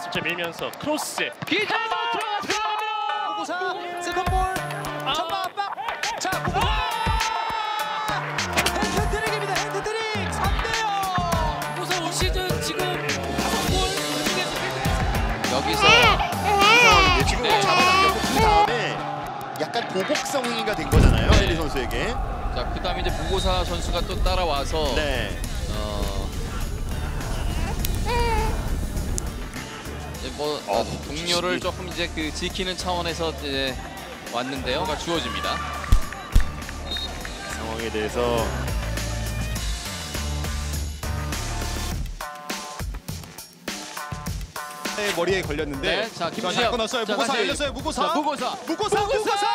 슬쩍 밀면서 크로스 기타 들어갔습니다. 무고사 second ball. 전방 압박. 자 무고사 해트트릭입니다 해트트릭. 3대0 무사 올 시즌 지금 다섯 골 중에서 여기서 상황인데 지금 네. 잡아당겼고 그 다음에 약간 보복성 행위가 된 거잖아요 네. 헨리 선수에게. 자 그 다음에 이제 무고사 선수가 또 따라와서 네. 뭐 어, 어, 동료를. 조금 이제 그 지키는 차원에서 이제 왔는데요. 가 주어집니다. 상황에 대해서 네, 머리에 걸렸는데 네, 자 김지영. 잘 끊었어요 자, 무고사 다시. 열렸어요 무고사 자, 무고사. 무고사 무고사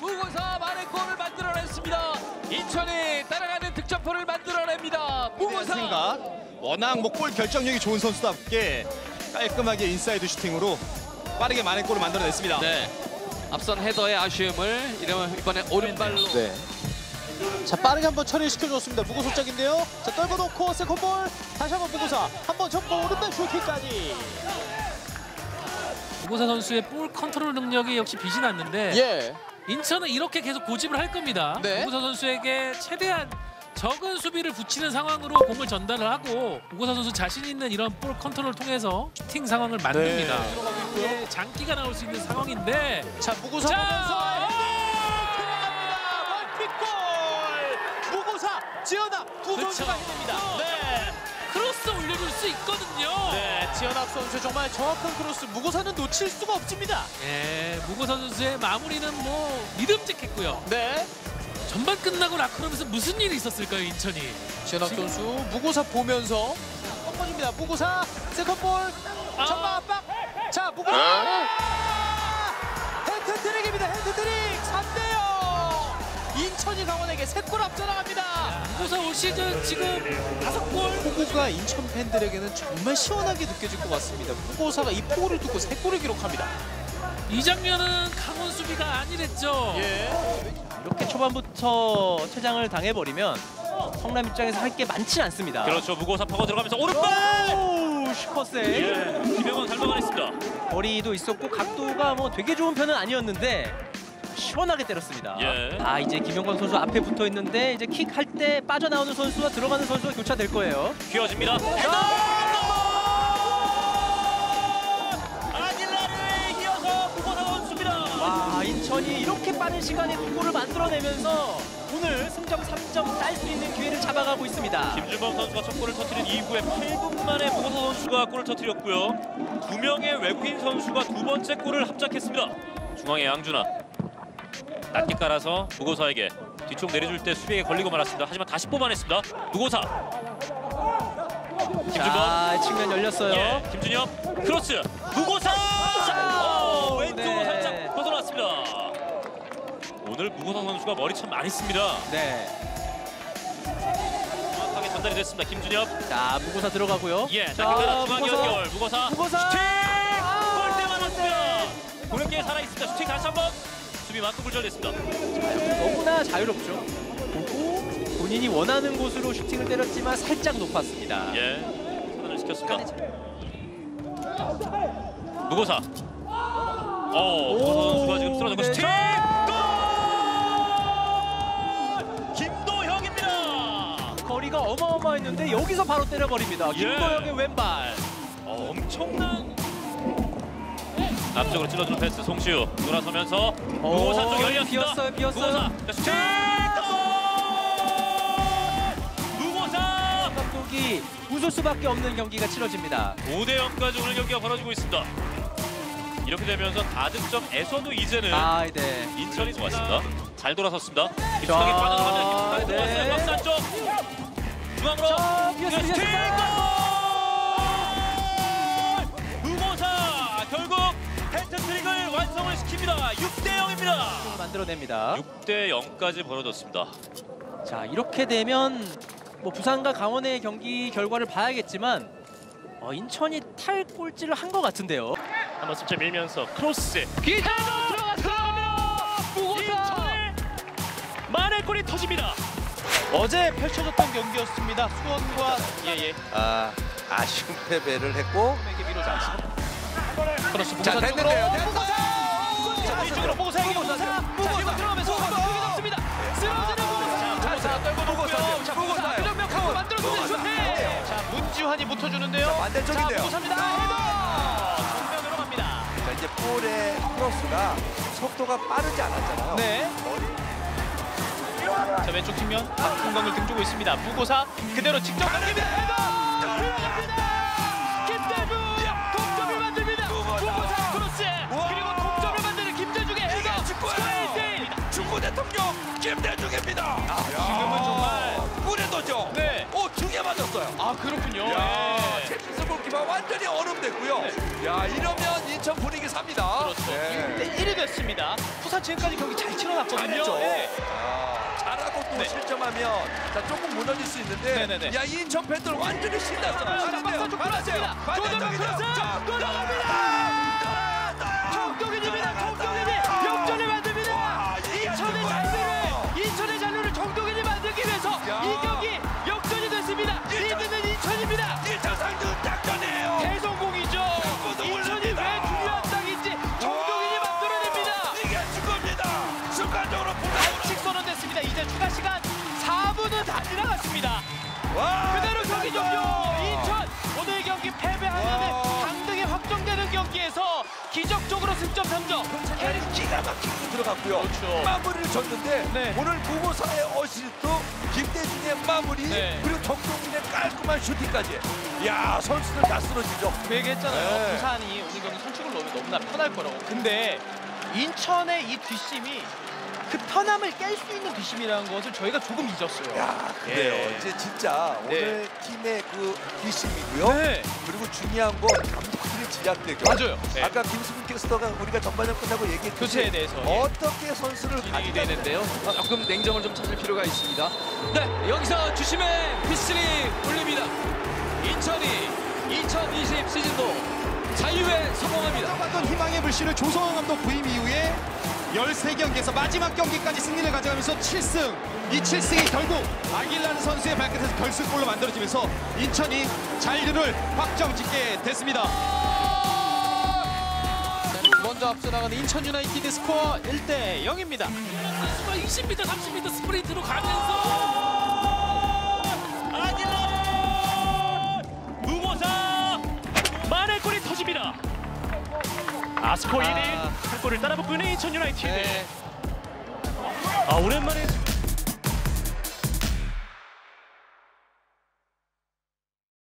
무고사 만의 골을 만들어냈습니다. 인천이 따라가는 득점포를 만들어냅니다. 무고사. 워낙 뭐 골 결정력이 좋은 선수답게 깔끔하게 인사이드 슈팅으로 빠르게 많은 골을 만들어냈습니다 네. 앞선 헤더의 아쉬움을 이번에 오른발로 네. 자 빠르게 한번 처리시켜줬습니다 무고사 쪽인데요 자 떨궈놓고 세컨볼 다시 한번 무고사 한번 접고 오른발 슈팅까지 무고사 선수의 볼 컨트롤 능력이 역시 빛이 났는데 예. 인천은 이렇게 계속 고집을 할 겁니다. 네. 무고사 선수에게 최대한 적은 수비를 붙이는 상황으로 공을 전달을 하고 무고사 선수 자신 있는 이런 볼 컨트롤을 통해서 슈팅 상황을 만듭니다. 네. 예, 장기가 나올 수 있는 상황인데 자 무고사 자, 어! 멀티골 무고사 지언학 그쵸. 선수가 해냅니다 네. 크로스 올려줄 수 있거든요. 네 지언학 선수 정말 정확한 크로스 무고사는 놓칠 수가 없습니다 예, 무고사 선수의 마무리는 뭐 믿음직했고요. 네 전반 끝나고 라커룸에서 무슨 일이 있었을까요, 인천이? 지언학 선수 무고사 보면서 꺾어줍니다 무고사 세컨볼 아. 전방 압박 자 무고사 해트트릭입니다 해트트릭 3대0 인천이 강원에게 세골 앞서 나갑니다 무고사 올 시즌 지금 다섯 골. 폭우가 인천 팬들에게는 정말 시원하게 느껴질 것 같습니다. 무고사가 이 폭우를 뚫고 세 골을 기록합니다. 이 장면은 강원 수비가 아니랬죠. 예. 이렇게 초반부터 퇴장을 당해버리면 성남 입장에서 할 게 많지 않습니다. 그렇죠 무고사 파고 들어가면서 오른발 오, 슈퍼세이. 예 김영원 잘 막아냈습니다 거리도 있었고 각도가 뭐 되게 좋은 편은 아니었는데 시원하게 때렸습니다. 예. 아 이제 김영광 선수 앞에 붙어 있는데 이제 킥 할 때 빠져나오는 선수와 들어가는 선수가 교차될 거예요. 휘어집니다 아길 빠른 시간에 두 골을 만들어내면서 오늘 승점 3점 딸 수 있는 기회를 잡아가고 있습니다. 김준범 선수가 첫 골을 터뜨린 이후에 8분 만에 무고사 선수가 골을 터뜨렸고요. 두 명의 외국인 선수가 두 번째 골을 합작했습니다. 중앙의 양준아 낮게 깔아서 무고사에게 뒤쪽 내려줄 때 수비에 걸리고 말았습니다. 하지만 다시 뽑아냈습니다. 무고사 김준범 자 측면 열렸어요. 예, 김준엽 크로스 무고사 오늘 무고사 선수가 머리 참 많이 씁니다. 네. 정확하게 전달이 됐습니다. 김준엽 자 무고사 들어가고요. 예, 자, 자, 그 중앙 무고사. 연결 무고사 무고사. 슈팅 아, 골대 맞았습니다. 네. 공격기에 살아 있습니다. 슈팅 다시 한 번 수비 맞고 굴절됐습니다. 너무나 자유롭죠. 보고 본인이 원하는 곳으로 슈팅을 때렸지만 살짝 높았습니다. 예, 차단을 시켰습니다. 무고사. 어, 무고사 선수가 지금 쓰러졌고 네. 슈팅 어마어마했는데 여기서 바로 때려버립니다. 예. 김도혁의 왼발. 어, 엄청난 앞쪽으로 찔러주는 패스 송시우 돌아서면서 무고사 쪽 열렸습니다. 비었어요, 비었어요. 무고사 감독이 웃을 수밖에 없는 경기가 치러집니다. 5대 0까지 오늘 경기가 벌어지고 있습니다. 이렇게 되면서 다득점에서도 이제는 아, 네. 인천이 좋았습니다. 잘 돌아섰습니다. 빠져나갑니다. 김수덕이 네. 박스 안쪽 중앙으로 비었어. 골! 무고사 결국 헤트트릭을 완성을 시킵니다. 6대 0입니다. 만들어냅니다. 6대 0까지 벌어졌습니다. 자, 이렇게 되면 뭐 부산과 강원의 경기 결과를 봐야겠지만 어, 인천이 탈 꼴찌를 한 것 같은데요. 한번 슬쩍 밀면서 크로스 기타 들어갔습니다. 무고사. 인천의 만회 골이 터집니다. 어제 펼쳐졌던 경기였습니다. 수원과 예예. 아, 아쉬운 패배를 했고 크로스 자, 됐는데요. 됐- 자 뒤쪽으로 보고사에게 보고사 보고사 들어가면서 공격이 넘습니다. 쓰러지는 보고사. 자 떨고 놓고요. 자 보고사 한정명 카고 만들어주는 슈팅. 자 문지환이 붙어주는데요. 자 반대쪽인데요. 보고사입니다. 헤더 정면으로 갑니다. 자, 이제 볼의 크로스가 속도가 빠르지 않았잖아요. 네. 자 왼쪽 측면 박승광을 등지고 있습니다. 무고사 그대로 직접. 헤더 들어갑니다. 김대중 동점을 만듭니다. 무고사 크로스 그리고 동점을 만드는 김대중의 헤더 스코어일 축구 대통령 김대중입니다. 지금은 정말 굴절이 됐죠. 네. 오, 두개 맞았어요. 아 그렇군요. 야, 네. 챔피언스 골키퍼 완전히 얼음됐고요. 야, 이러면 인천 분위기 삽니다. 그렇죠. 네. 1대 1이 됐습니다. 부산 지금까지 경기 잘 치러놨거든요. 잘했죠. 네. 아, 잘하고 또 네. 실점하면 자 조금 무너질 수 있는데 네네네. 야 인천 팬들 완전히 신났어. 자, 박사 쪽 들어왔습니다. 조정현 크로스 또 나갑니다. 기가 막히게 들어갔고요. 그렇죠. 마무리를 줬는데 네. 오늘 무고사의 어시스트 김대중의 마무리 네. 그리고 정동윤의 깔끔한 슈팅까지. 야 선수들 다 쓰러지죠. 그 얘기했잖아요. 네. 부산이 오늘 경기 선취골을 넣으면 너무나 편할 거라고. 근데 인천의 이 뒷심이 그 편함을 깰 수 있는 뒷심이라는 것을 저희가 조금 잊었어요. 야 그래요. 예. 이제 진짜 네. 오늘 팀의 그 뒷심이고요. 네. 그리고 중요한 건 감독들의 지략 대결. 맞아요. 네. 아까 김수근 캐스터가 우리가 전반전 끝나고 얘기했듯이 교체에 대해서. 예. 어떻게 선수를 가져가는 되는데요. 조금 냉정을 좀 찾을 필요가 있습니다. 네, 여기서 주심의 피스리 올립니다. 인천이 2020 시즌도 자유에 성공합니다. 희망의 불씨를 조성환 감독 부임 이후에 13경기에서 마지막 경기까지 승리를 가져가면서 7승 이 7승이 결국 아길란 선수의 발끝에서 결승골로 만들어지면서 인천이 잔류를 확정 짓게 됐습니다 먼저 앞서 나가는 인천 유나이티드 스코어 1대 0입니다. 선수가 20m, 30m 스프린트로 가면서 아스코 1위 한 골을 따라붙고 있는 인천 유나이티드. 아 오랜만에